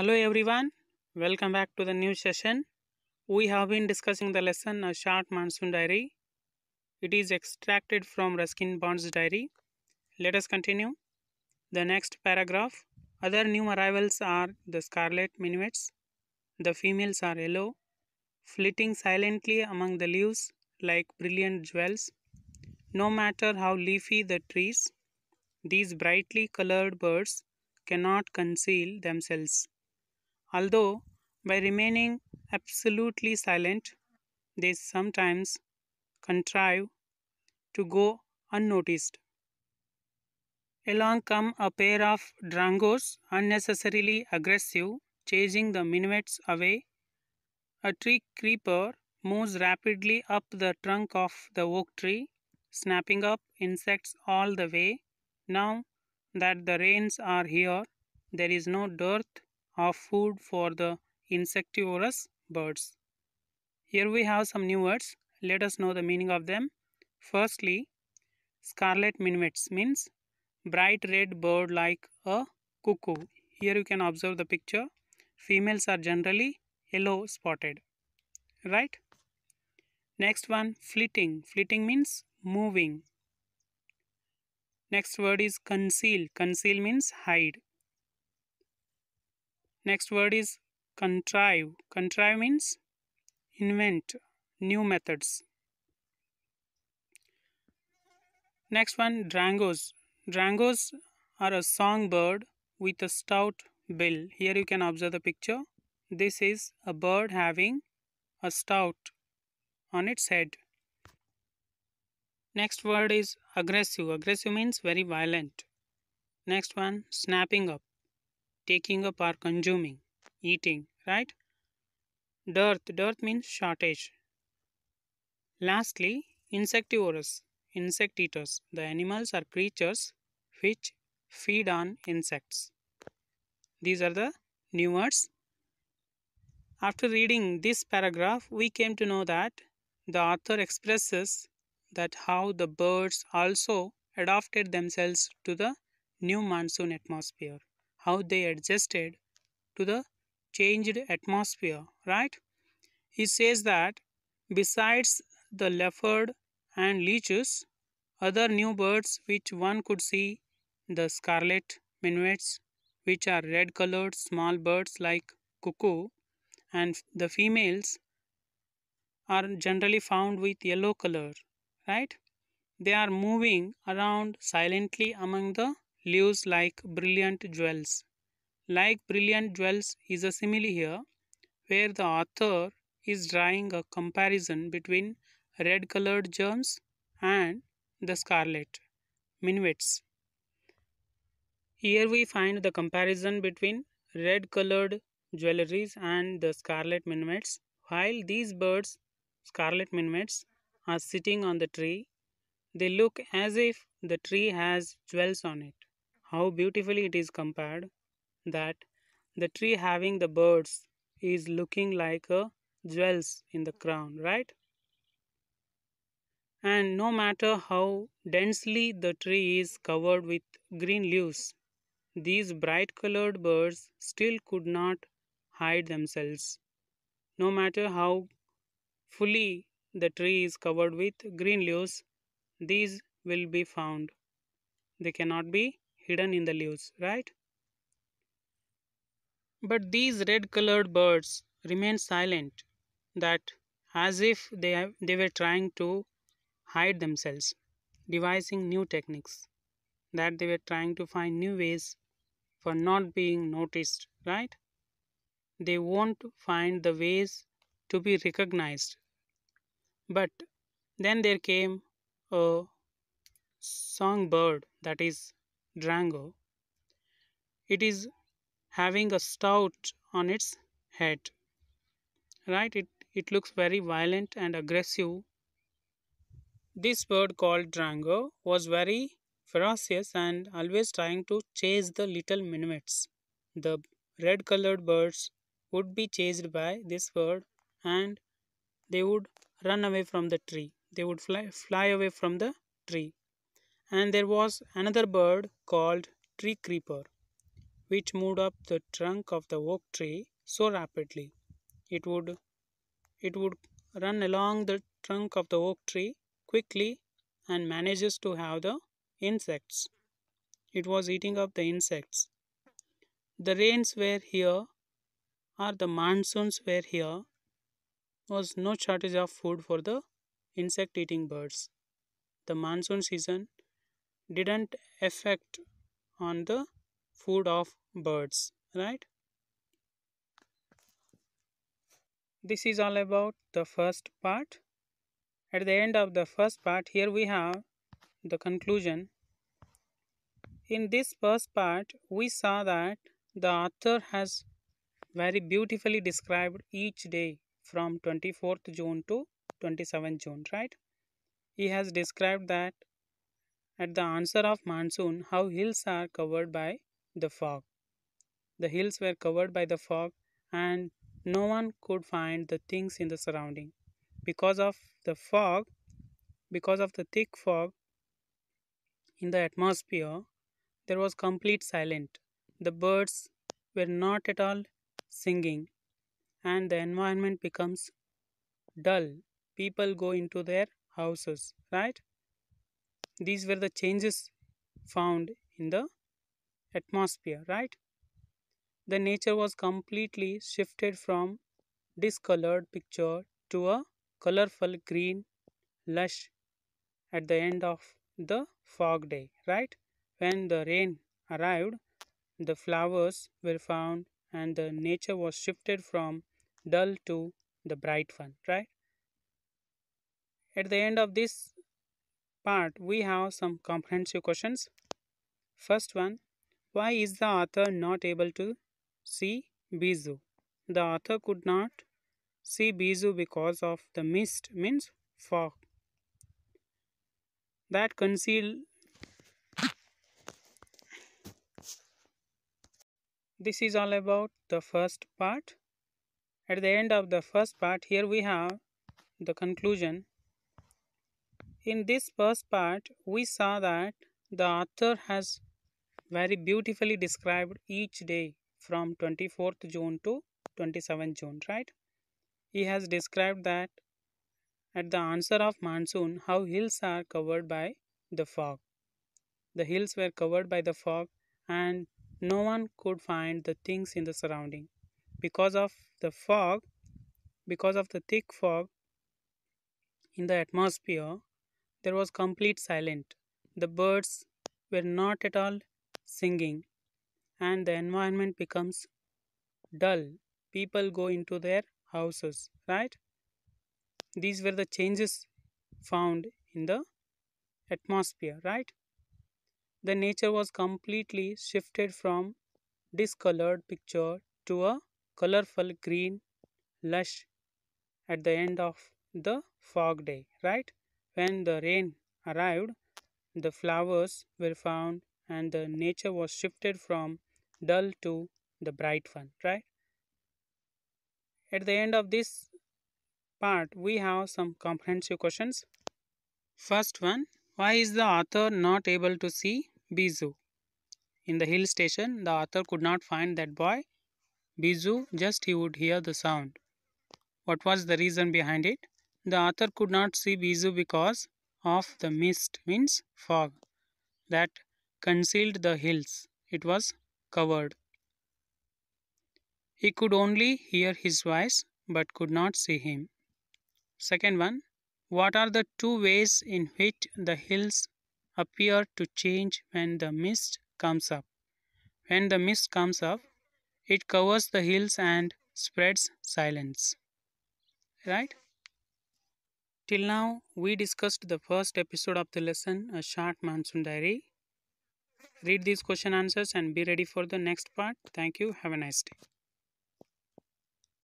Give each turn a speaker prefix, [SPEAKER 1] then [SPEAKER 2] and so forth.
[SPEAKER 1] Hello everyone, welcome back to the new session. We have been discussing the lesson A Short Monsoon Diary. It is extracted from Ruskin Bond's diary. Let us continue. The next paragraph Other new arrivals are the scarlet minivets. The females are yellow, flitting silently among the leaves like brilliant jewels. No matter how leafy the trees, these brightly colored birds cannot conceal themselves. Although, by remaining absolutely silent, they sometimes contrive to go unnoticed. Along come a pair of drongos, unnecessarily aggressive, chasing the minivets away. A tree creeper moves rapidly up the trunk of the oak tree, snapping up insects all the way. Now that the rains are here, there is no dearth of food for the insectivorous birds. Here we have some new words. Let us know the meaning of them. Firstly, scarlet minivets means bright red bird like a cuckoo. Here you can observe the picture. Females are generally yellow spotted. Right? Next one, flitting. Flitting means moving. Next word is conceal. Conceal means hide. Next word is contrive. Contrive means invent new methods. Next one, drongos. Drongos are a songbird with a stout bill. Here you can observe the picture. This is a bird having a stout on its head. Next word is aggressive. Aggressive means very violent. Next one, snapping up. Taking up or consuming, eating, right? Dearth. Dearth means shortage. Lastly, insectivorous. Insect eaters. The animals are creatures which feed on insects. These are the new words. After reading this paragraph, we came to know that the author expresses that how the birds also adapted themselves to the new monsoon atmosphere, how they adjusted to the changed atmosphere, right? He says that besides the leopard and leeches, other new birds which one could see the scarlet minivets, which are red colored small birds like cuckoo, and the females are generally found with yellow color, right? They are moving around silently among the leaves like brilliant jewels. Like brilliant jewels is a simile here, where the author is drawing a comparison between red colored germs and the scarlet minivets. Here we find the comparison between red colored jewelries and the scarlet minivets. While these birds, scarlet minivets, are sitting on the tree, they look as if the tree has jewels on it. How beautifully it is compared that the tree having the birds is looking like a jewels in the crown, right? And no matter how densely the tree is covered with green leaves, these bright colored birds still could not hide themselves. No matter how fully the tree is covered with green leaves, these will be found. They cannot be hidden in the leaves, right? But these red colored birds remain silent, that as if they, have, they were trying to hide themselves, devising new techniques, that they were trying to find new ways for not being noticed, right? They won't find the ways to be recognized. But then there came a songbird that is Drongo. It is having a stout on its head. Right? It, it looks very violent and aggressive. This bird called Drongo was very ferocious and always trying to chase the little minivets. The red colored birds would be chased by this bird and they would run away from the tree. They would fly, fly away from the tree. And there was another bird called tree creeper, which moved up the trunk of the oak tree so rapidly. It would it would run along the trunk of the oak tree quickly and manages to have the insects. It was eating up the insects. The rains were here or the monsoons were here was no shortage of food for the insect eating birds. The monsoon season didn't affect on the food of birds, right? This is all about the first part. At the end of the first part, here we have the conclusion. In this first part, we saw that the author has very beautifully described each day from 24th June to 27th June, right? He has described that at the answer of monsoon, how hills are covered by the fog. The hills were covered by the fog and no one could find the things in the surrounding. Because of the fog, because of the thick fog in the atmosphere, there was complete silence. The birds were not at all singing and the environment becomes dull. People go into their houses, right? These were the changes found in the atmosphere, right? The nature was completely shifted from discolored picture to a colorful green lush at the end of the fog day, right? When the rain arrived, the flowers were found and the nature was shifted from dull to the bright one, right? At the end of this part, we have some comprehensive questions. First one, why is the author not able to see Bijou? The author could not see Bijou because of the mist means fog that conceal this is all about the first part at the end of the first part here we have the conclusion in this first part we saw that the author has very beautifully described each day from 24th June to 27th June right? He has described that at the answer of monsoon how hills are covered by the fog. The hills were covered by the fog and no one could find the things in the surrounding. Because of the fog because of the thick fog in the atmosphere there was complete silence the birds were not at all singing and the environment becomes dull. People go into their houses right? These were the changes found in the atmosphere right? The nature was completely shifted from discolored picture to a colorful green lush at the end of the fog day right when the rain arrived the flowers were found and the nature was shifted from dull to the bright one right at the end of this part we have some comprehensive questions first one why is the author not able to see Bijou? In the hill station, the author could not find that boy. Bijou, just he would hear the sound. What was the reason behind it? The author could not see Bijou because of the mist, means fog, that concealed the hills. It was covered. He could only hear his voice but could not see him. Second one, what are the two ways in which the hills appear to change when the mist comes up? When the mist comes up, it covers the hills and spreads silence. Right? Till now, we discussed the first episode of the lesson, A Short Monsoon Diary. Read these question answers and be ready for the next part. Thank you. Have a nice day.